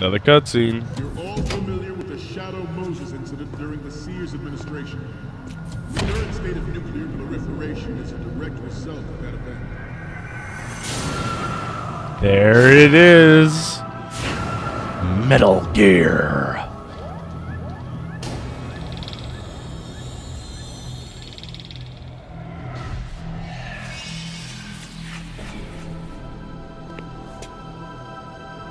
Another cutscene. You're all familiar with the Shadow Moses incident during the Sears administration. The current state of nuclear proliferation is a direct result of that event. There it is. Metal Gear.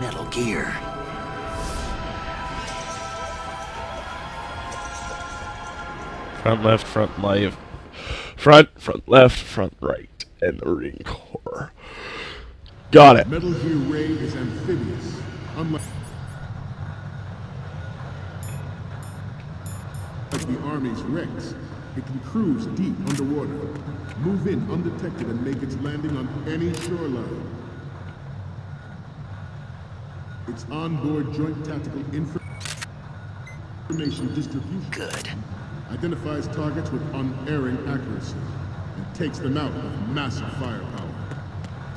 Metal Gear. Front left, front left, front, front left, front right, and the Marine Corps. Got it. Metal Gear Ray is amphibious, unlike like the Army's Rex. It can cruise deep underwater, move in undetected, and make its landing on any shoreline. Its onboard joint tactical info- information distribution Good. Identifies targets with unerring accuracy and takes them out with massive firepower.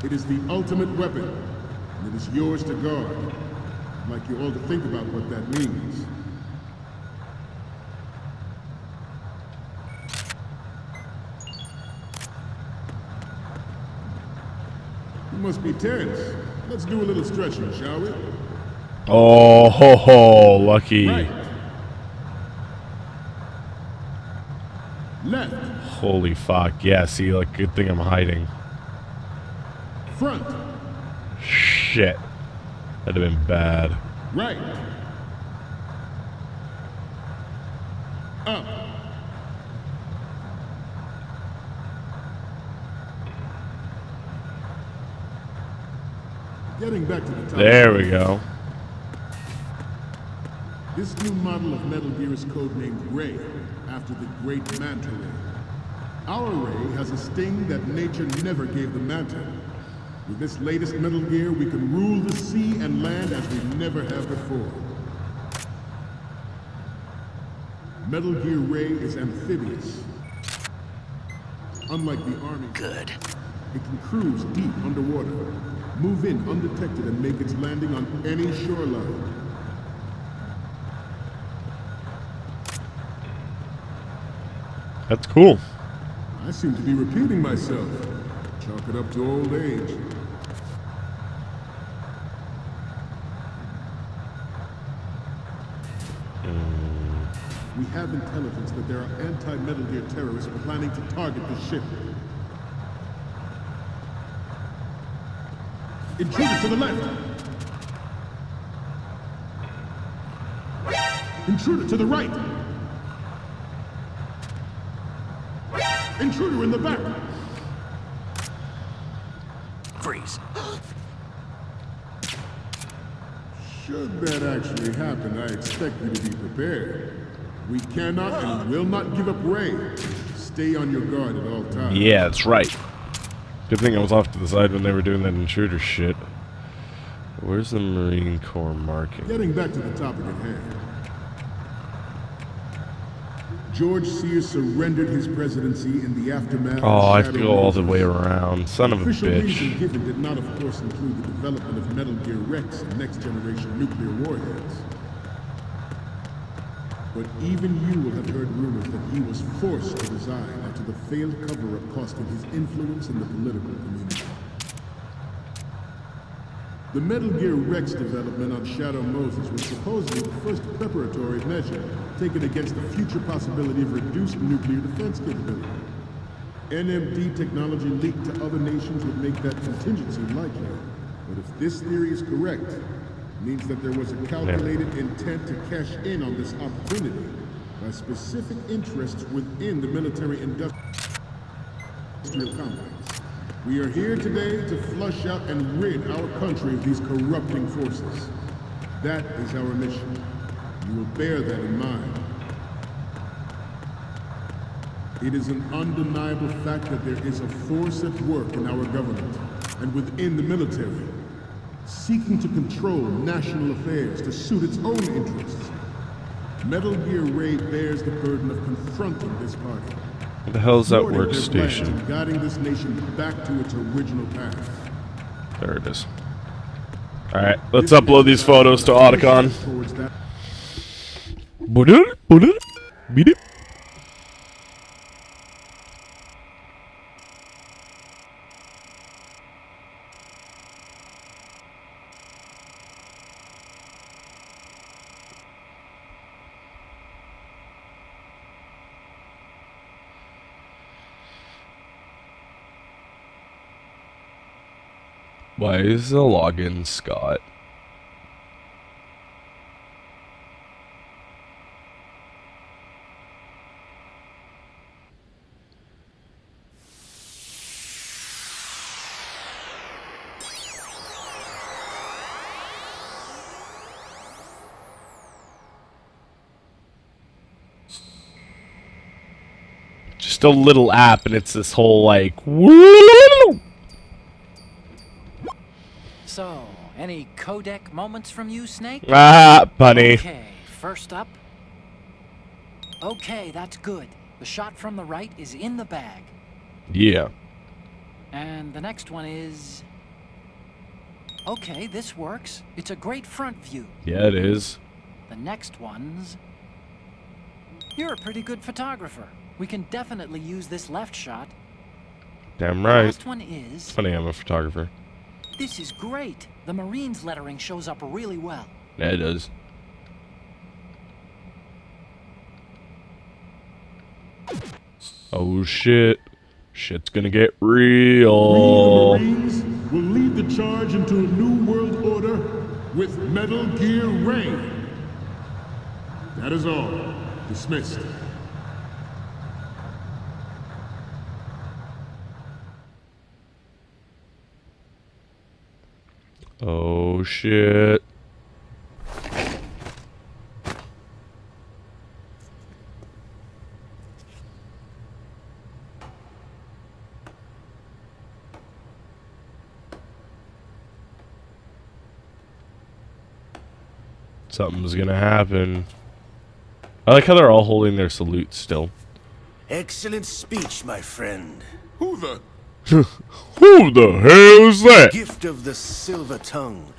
It is the ultimate weapon, and it is yours to guard. I'd like you all to think about what that means. You must be tense. Let's do a little stretching, shall we? Oh, ho, ho, lucky. Right. Left. Holy fuck. Yeah, see, like, good thing I'm hiding. Front. Shit. That'd have been bad. Right. Up. Getting back to the top. There we go. This new model of Metal Gear is codenamed Ray, after the Great Manta Ray. Our Ray has a sting that nature never gave the Manta. With this latest Metal Gear, we can rule the sea and land as we never have before. Metal Gear Ray is amphibious. Unlike the Army, Good. it can cruise deep underwater, move in undetected, and make its landing on any shoreline. That's cool. I seem to be repeating myself. Chalk it up to old age. Uh. We have intelligence that there are anti-Metal Gear terrorists planning to target the ship. Intruder to the left! Intruder to the right! Intruder in the back! Freeze. Should that actually happen, I expect you to be prepared. We cannot and will not give up Ray. Stay on your guard at all times. Yeah, that's right. Good thing I was off to the side when they were doing that intruder shit. Where's the Marine Corps marking? Getting back to the topic at hand. George Sears surrendered his presidency in the aftermath of Oh, I have to go all the way around. Son of a bitch. given did not, of course, include the development of Metal Gear Rex and next-generation nuclear warheads. But even you will have heard rumors that he was forced to resign after the failed cover-up cost him his influence in the political community. The Metal Gear Rex development on Shadow Moses was supposedly the first preparatory measure taken against the future possibility of reduced nuclear defense capability. NMD technology leaked to other nations would make that contingency likely. But if this theory is correct, it means that there was a calculated intent to cash in on this opportunity by specific interests within the military industrial complex. We are here today to flush out and rid our country of these corrupting forces. That is our mission. You will bear that in mind. It is an undeniable fact that there is a force at work in our government and within the military, seeking to control national affairs to suit its own interests. Metal Gear Ray bears the burden of confronting this party. What the hell's that thwarting their plans workstation? Guiding this nation back to its original path. There it is. Alright, let's upload these photos to Otacon. Why is the login Scott? Just a little app, and it's this whole like. So, any codec moments from you, Snake? Ah, bunny. Okay, first up. Okay, that's good. The shot from the right is in the bag. Yeah. And the next one is... Okay, this works. It's a great front view. Yeah, it is. The next one's... You're a pretty good photographer. We can definitely use this left shot. Damn The right. last one is... Funny, I'm a photographer. This is great. The Marines lettering shows up really well. Yeah, it does. Oh shit. Shit's gonna get real. the Marines, will lead the charge into a new world order with Metal Gear Ray. That is all. Dismissed. Oh shit. Something's gonna happen. I like how they're all holding their salutes still. Excellent speech, my friend. Who the? Who the hell is that? Gift of the silver tongue.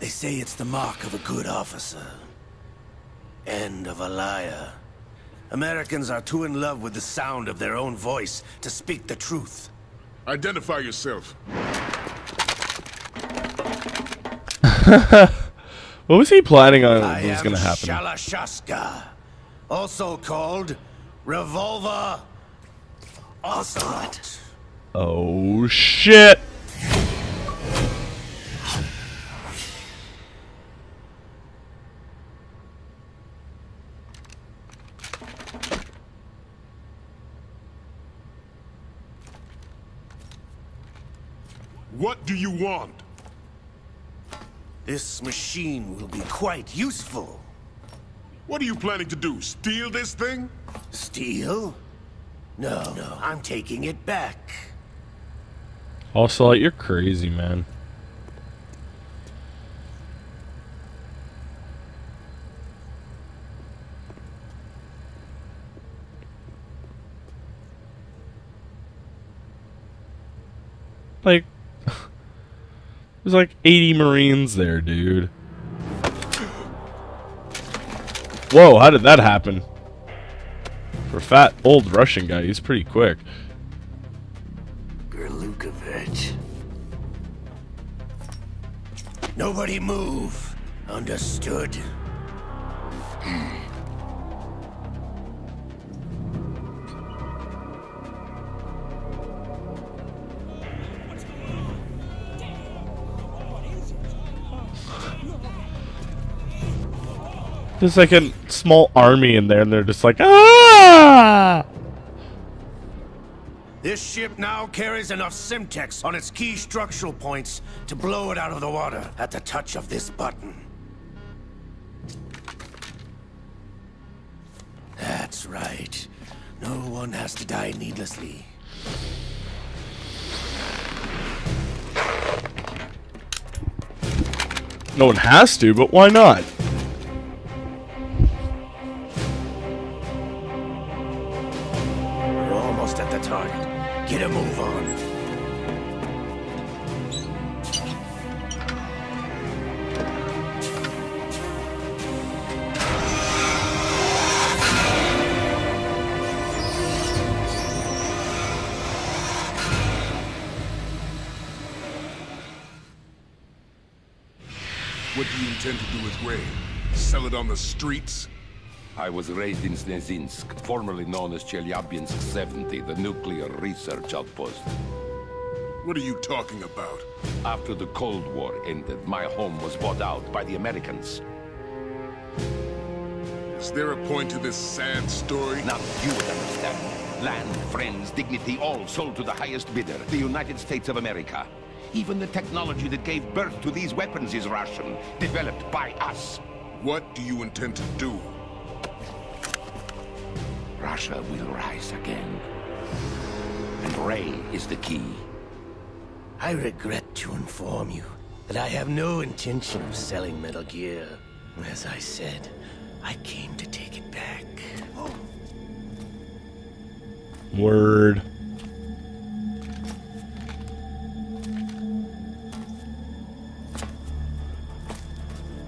They say it's the mark of a good officer. And of a liar. Americans are too in love with the sound of their own voice to speak the truth. Identify yourself. What was he planning on I was gonna happen? Shalashaska, also called Revolver Ocelot. Oh shit! What do you want? This machine will be quite useful. What are you planning to do? Steal this thing? Steal? No, no, I'm taking it back. Also, like, you're crazy, man. Like, there's like 80 Marines there, dude. Whoa, how did that happen? For fat, old Russian guy, he's pretty quick. Gurlukovich. Nobody move. Understood? There's like a small army in there, and they're just like, ah! This ship now carries enough Semtex on its key structural points to blow it out of the water at the touch of this button. That's right. No one has to die needlessly. No one has to, but why not? Intend to do with Ray? Sell it on the streets? I was raised in Snezhinsk, formerly known as Chelyabinsk 70, the nuclear research outpost. What are you talking about? After the Cold War ended, my home was bought out by the Americans. Is there a point to this sad story? Now you would understand. Land, friends, dignity, all sold to the highest bidder, the United States of America. Even the technology that gave birth to these weapons is Russian, developed by us. What do you intend to do? Russia will rise again. And Ray is the key. I regret to inform you that I have no intention of selling Metal Gear. As I said, I came to take it back. Word.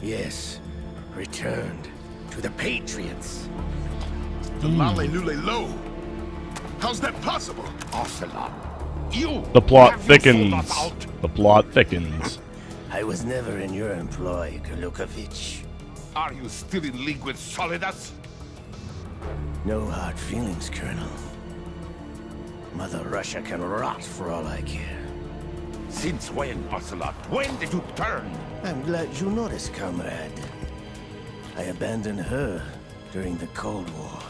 Yes, returned to the Patriots. The La-Li-Lu-Le-Lo? How's that possible? Ocelot, you! The plot have thickens. The plot thickens. I was never in your employ, Gurlukovich. Are you still in league with Solidus? No hard feelings, Colonel. Mother Russia can rot for all I care. Since when, Ocelot? When did you turn? I'm glad you noticed, comrade. I abandoned her during the Cold War.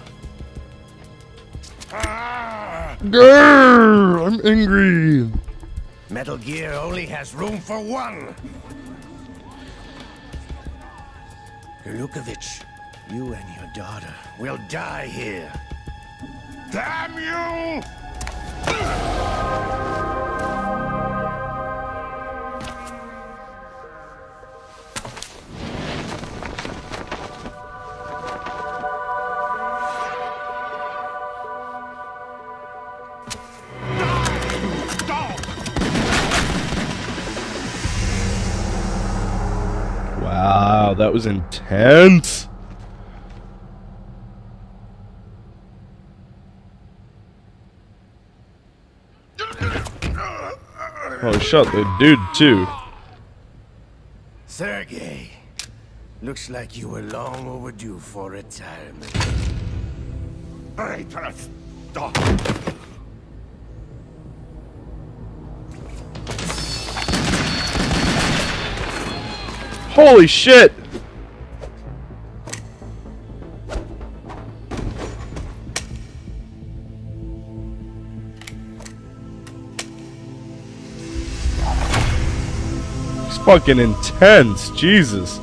Ah! Grrr, I'm angry. Metal Gear only has room for one. Lukovich, you and your daughter will die here. Damn you! That was intense. Oh, shut the dude too. Sergei, looks like you were long overdue for retirement. Traitorous dog! Holy shit! Fucking intense, Jesus.